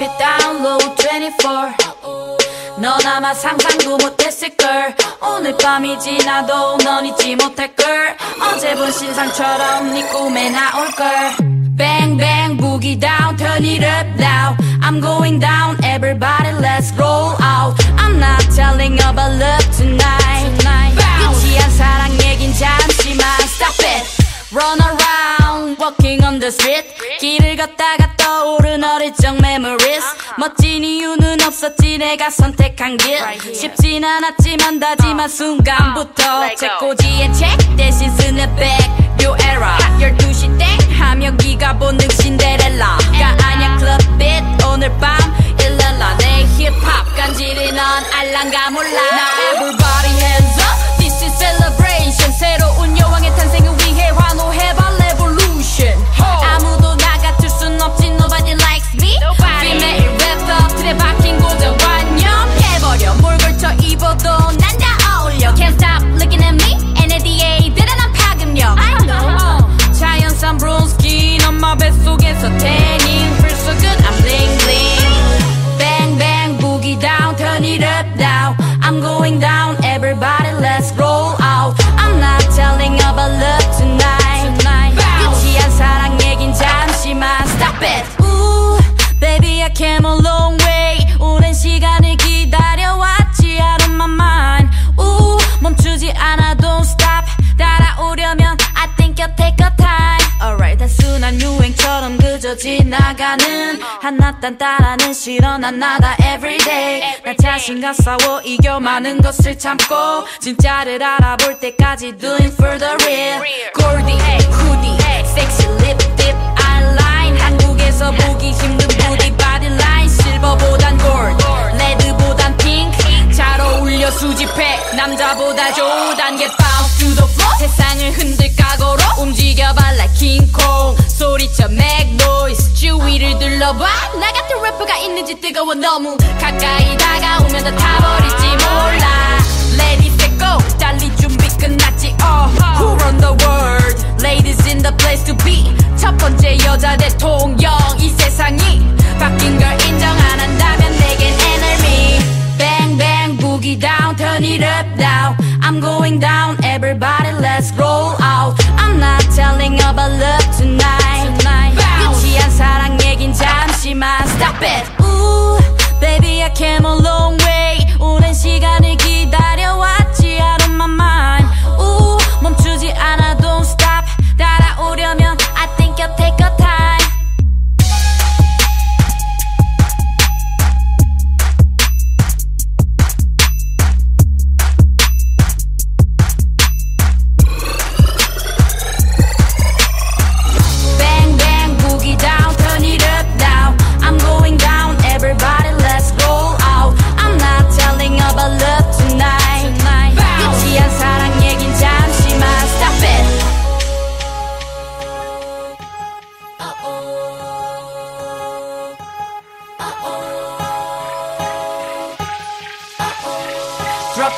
Drop it down low 24 넌 아마 상상도 못했을걸 오늘 밤이 지나도 넌 잊지 못할걸 어제 본 신상처럼 네 꿈에 나올걸 Bang bang boogie down turn it up now I'm going down everybody let's roll out I'm not telling about walking on the street. 길을 걷다가 떠오른 어릴 적 memories. 멋진 이유는 없었지 내가 선택한 길. 쉽진 않았지만 다짐한 순간부터 책꽂이에 책 대신 쓰는 백 New era. 12시 땡 하면 기가 본능 신데렐라가 아냐 club beat 오늘 밤 일랄라. 내 힙합 간지를 넌 알랑가 몰라. Now everybody don't stop. 따라오려면 I think you'll take a time. Alright 단순한 유행처럼 그저 지나가는 하나 딴 따라는 싫어 난 나다 everyday 나 자신과 싸워 이겨 많은 것을 참고 진짜를 알아볼 때까지 doing for the real. 골디 후 수집해 남자보다 조단 Get bounce to the floor 세상을 흔들 각오로 움직여봐 like King Kong 소리쳐 make noise 주위를 둘러봐 나 같은 래퍼가 있는지 뜨거워 너무 가까이 다가오면 다 타버릴지 몰라 Lady set go 달리 준비 끝났지 oh Who run the world Ladies in the place to be 첫 번째 여자 대통령 turn it up now I'm going down everybody let's roll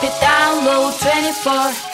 it down low 24